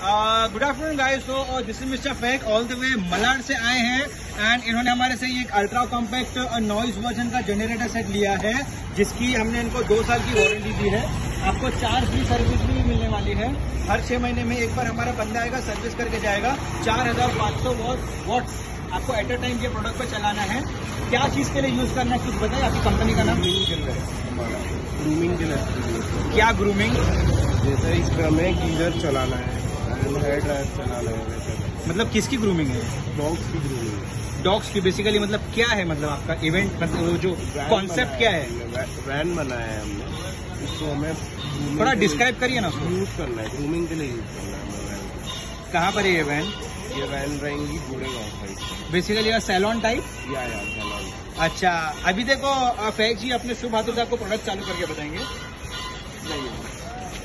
Good afternoon guys so this is mister Faiq all the way Malad से आए हैं and इन्होंने हमारे से एक अल्ट्रा कॉम्पैक्ट नॉइज़ वर्जन का जनरेटर सेट लिया है जिसकी हमने इनको दो साल की वारंटी दी है। आपको चार फ्री सर्विस भी मिलने वाली है। हर छह महीने में एक बार हमारा बंदा आएगा सर्विस करके जाएगा। चार हज़ार पाँच सौ वॉट आपको एट अ टाइम ये प्रोडक्ट पर चलाना है। क्या चीज़ के लिए यूज़ करना है कुछ बताइए? आपकी कंपनी का नाम? ग्रूमिंग के लिए। क्या ग्रूमिंग जैसे इस पर हमें गीजर चलाना है। हेयर ड्रायर चलाना मतलब किसकी ग्रूमिंग है? डॉग्स की ग्रूमिंग डॉग्स की बेसिकली मतलब क्या है मतलब आपका इवेंट मतलब जो कॉन्सेप्ट क्या है? वैन बनाया है हमने। इसको हमें थोड़ा डिस्क्राइब करिए ना उसको। यूज़ करना है। ग्रूमिंग के लिए यूज़ करना है हमें वैन कहाँ पर है ये वैन ये वैन रहेंगी Goregaon side basically salon type या या चलान अच्छा अभी देखो फैक जी अपने शुभ हाथों से आपको प्रोडक्ट चालू करके बताएँगे। जाइए।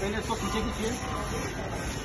पहले इसको पीछे खींचिए।